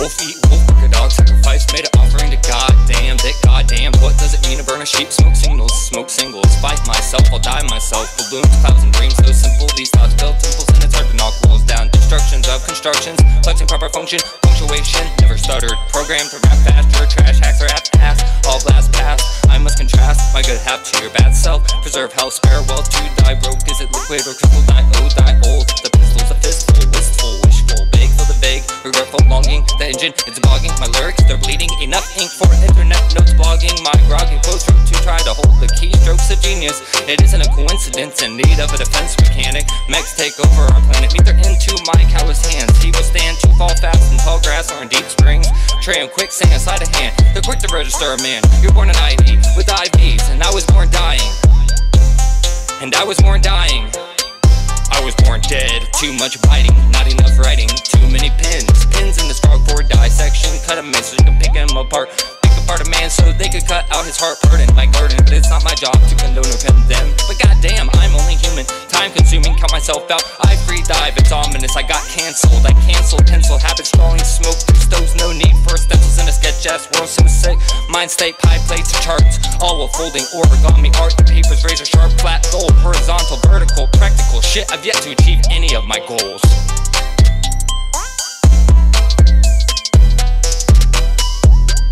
Wolf eat wolf, a dog sacrifice, made an offering to God. Damn, that goddamn. What does it mean to burn a sheep? Smoke signals, smoke singles. Fight myself, I'll die myself. Balloons, clouds, and dreams, so simple. These thoughts build temples, and it's hard to knock walls down. Destructions of constructions, flexing proper function, punctuation, never stuttered. Programmed to rap faster, trash hacks are apt ass. All blast past. I must contrast my good half to your bad self. Preserve health, spare wealth to die broke. Is it liquid or crystal? Die old, oh, die old. The pistol's a fistful, wistful, wishful, big for the vague, regretful longing. The engine, it's bogging. My lyrics, they're bleeding. Enough ink for internet notes blogging. My groggy close throat to try to hold the keystrokes of genius. It isn't a coincidence in need of a defense mechanic. Mechs take over our planet. Meet into my callous hands. He will stand to fall fast in tall grass or in deep springs. Tray and quicksand side of hand. They're quick to register a man. You're born an IV with IVs, and I was born dying. And I was born dying. I was born dead. Too much biting, not enough writing. Apart. Pick apart a man so they could cut out his heart. Burden my garden, but it's not my job to condone or condemn. But goddamn, I'm only human. Time consuming, count myself out. I free dive, it's ominous. I got cancelled. I canceled pencil habits, strongly smoke stoves. No need for stencils in a sketch ass world so sick. Mind state, pie plates, charts. All while folding origami art. The paper's razor sharp, flat, gold, horizontal, vertical, practical. Shit, I've yet to achieve any of my goals.